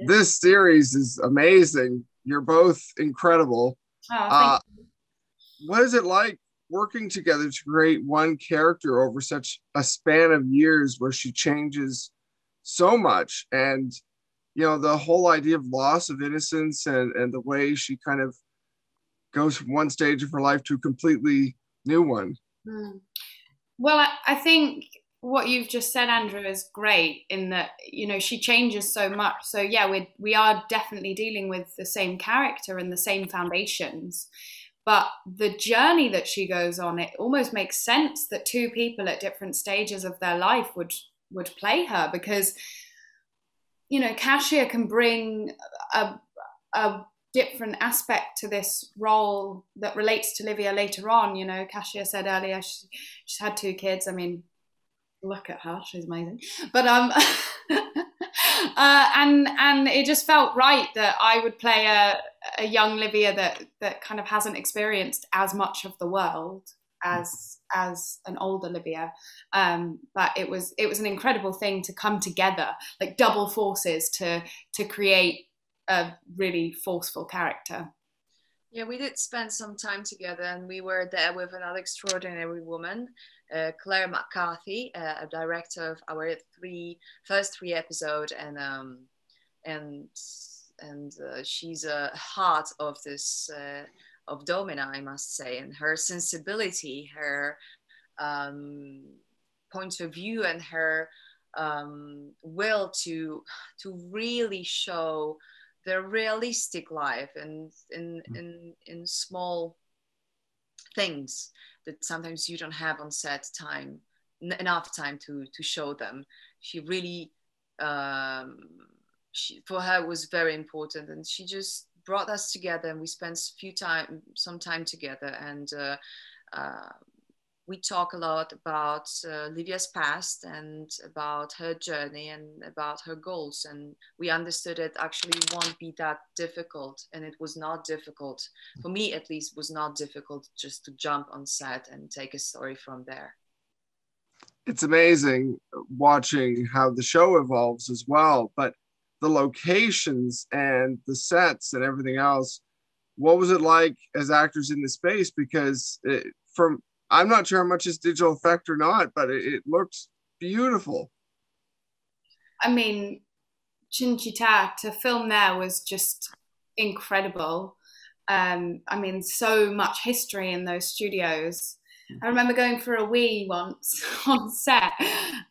This series is amazing. You're both incredible. Oh, Uh, what is it like working together to create one character over such a span of years where she changes so much and you know the whole idea of loss of innocence and and the way she kind of goes from one stage of her life to a completely new one Mm. Well, I, I think what you've just said, Andrew, is great in that you know she changes so much. So yeah, we we are definitely dealing with the same character and the same foundations, but the journey that she goes on, it almost makes sense that two people at different stages of their life would would play her because you know Kasia can bring a a different aspect to this role that relates to Livia later on. You know, Kasia said earlier she, she's had two kids. I mean, look at her, she's amazing. But um, uh, and and it just felt right that I would play a a young Livia that that kind of hasn't experienced as much of the world as as an older Livia. Um, but it was it was an incredible thing to come together, like double forces to to create a really forceful character. Yeah, we did spend some time together, and we were there with another extraordinary woman, uh, Claire McCarthy, uh, a director of our three first three episode, and um, and and uh, she's a heart of this uh, of Domina, I must say, and her sensibility, her um, point of view, and her um, will to to really show the realistic life and in in in small things that sometimes you don't have on set time enough time to to show them. She really um she, for her was very important and she just brought us together and we spent few time some time together and uh, uh, we talk a lot about uh, Livia's past and about her journey and about her goals. And we understood it actually won't be that difficult. And it was not difficult, for me at least, was not difficult just to jump on set and take a story from there. it's amazing watching how the show evolves as well but the locations and the sets and everything else what was it like as actors in the space because it, from i'm not sure how much is digital effect or not but it, it looks beautiful I mean, Cinecittà to film there was just incredible. Um, I mean, so much history in those studios. I remember going for a wee once on set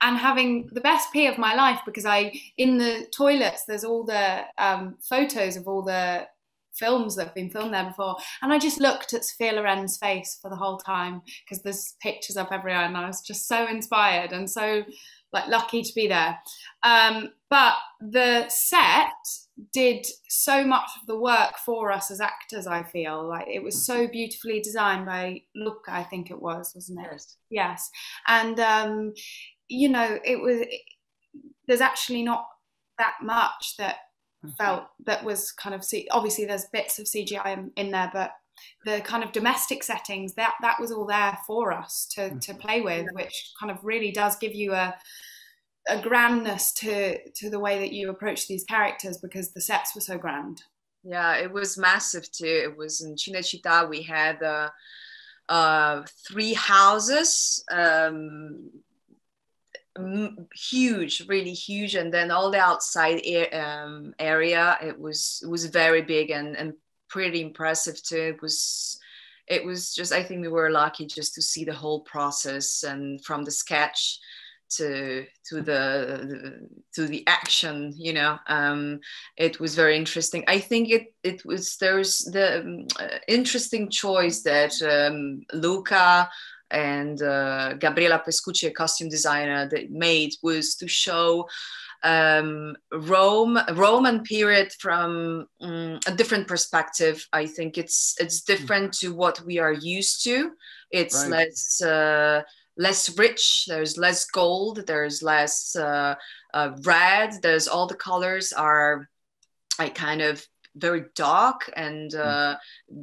and having the best pee of my life because I, in the toilets, there's all the um, photos of all the films that have been filmed there before. And I just looked at Sophia Loren's face for the whole time because there's pictures up everywhere and I was just so inspired and so like lucky to be there. Um, but the set did so much of the work for us as actors. I feel like it was so beautifully designed by Luca, I think it was, wasn't it? Yes. Yes, and um, you know, it was. It, there's actually not that much that felt that was kind of. C- obviously, there's bits of CGI in, in there, but the kind of domestic settings that that was all there for us to to play with, which kind of really does give you a a grandness to to the way that you approach these characters because the sets were so grand. Yeah, it was massive too. It was in Cinecittà. We had uh, uh, three houses, um, m- huge, really huge, and then all the outside um, area. It was it was very big and and pretty impressive too. It was it was just I think we were lucky just to see the whole process and from the sketch to to the, to the action you know um it was very interesting i think it it was there's the um, interesting choice that um luca and uh, gabriella pescucci a costume designer that made was to show um, Rome, Roman period from um, a different perspective. I think it's it's different to what we are used to. It's Right. less uh, less rich. There's less gold. There's less uh, uh, red. There's all the colors are, I kind of very dark and mm. uh,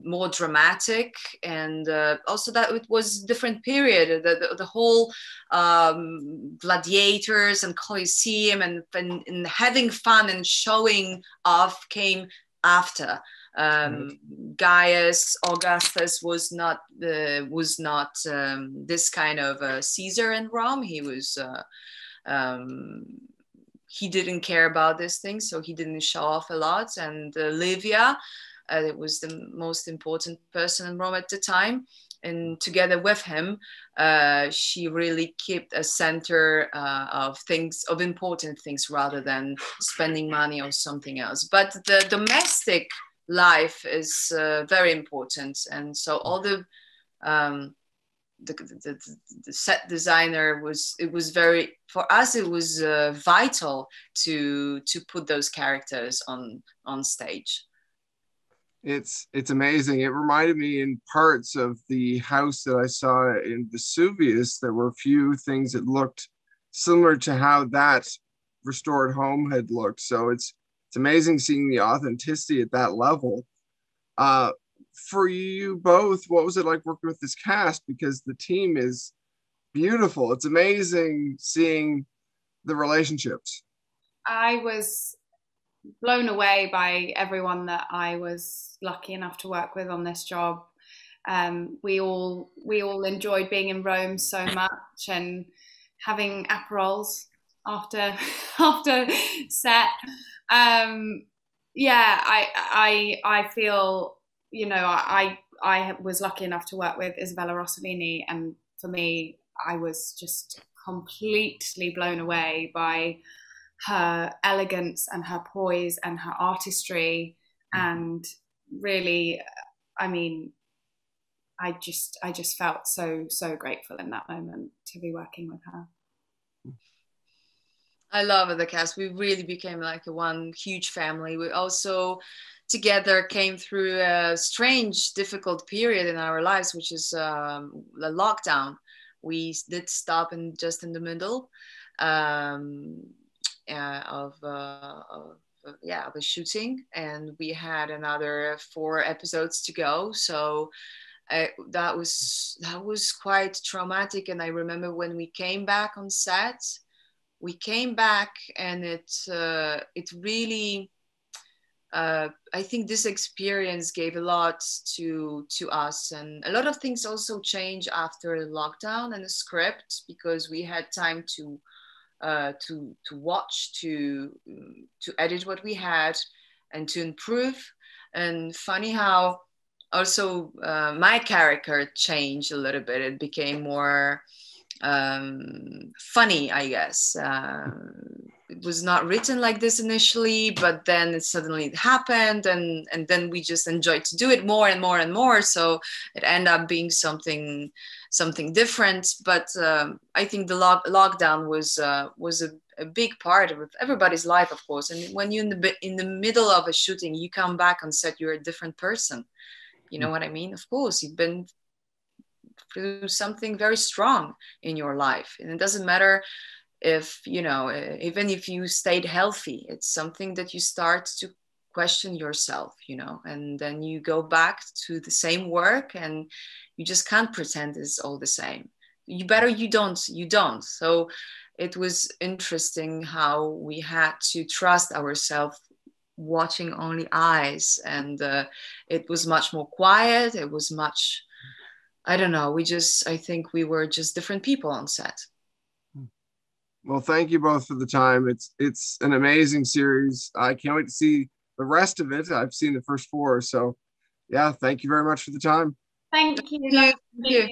more dramatic, and uh, also that it was different period. The, the, the whole um, gladiators and Colosseum and, and, and having fun and showing off came after um, Gaius Augustus was not uh, was not um, this kind of uh, Caesar in Rome. He was uh, um, he didn't care about these things, so he didn't show off a lot. And uh, Livia, uh, it was the most important person in Rome at the time. And together with him, uh, she really kept a center of things, of important things, rather than spending money on something else. But the domestic life is uh, very important and so all the um, the, the, the, set designer was it was very for us it was uh, vital to to put those characters on on stage. It's it's amazing. It reminded me in parts of the house that i saw in vesuvius there were a few things that looked similar to how that restored home had looked. So it's it's amazing seeing the authenticity at that level. Uh, for you both, what was it like working with this cast? Because the team is beautiful. It's amazing seeing the relationships. I was blown away by everyone that I was lucky enough to work with on this job. Um, we all we all enjoyed being in Rome so much and having aperols after after set um, yeah, I I I feel you know I I was lucky enough to work with Isabella Rossellini, and for me, I was just completely blown away by her elegance and her poise and her artistry, mm-hmm. and really, I mean, I just I just felt so so grateful in that moment to be working with her. I love the cast. We really became like a one huge family. We also together came through a strange, difficult period in our lives, which is um, the lockdown. We did stop in just in the middle um, uh, of, uh, of yeah of a shooting, and we had another four episodes to go. So. Uh, that was that was quite traumatic and i remember when we came back on set we came back and it uh, it really uh, I think this experience gave a lot to to us, and a lot of things also changed after the lockdown and the script because we had time to uh, to to watch, to to edit what we had, and to improve. And funny how also uh, my character changed a little bit. It became more um, funny, I guess. Uh, it was not written like this initially, but then it suddenly happened, and and then we just enjoyed to do it more and more and more. So it ended up being something something different. But um, I think the lock, lockdown was uh, was a, a big part of everybody's life, of course. And when you're in the in the middle of a shooting, you come back on set, you're a different person. You know mm. what I mean? Of course, you've been through something very strong in your life and it doesn't matter if you know even if you stayed healthy it's something that you start to question yourself you know and then you go back to the same work and you just can't pretend it's all the same you better you don't you don't so it was interesting how we had to trust ourselves watching only eyes and uh, it was much more quiet it was much I don't know. We just, I think we were just different people on set. Well, thank you both for the time. It's it's an amazing series. I can't wait to see the rest of it. I've seen the first four, so yeah. Thank you very much for the time. Thank you. Thank you.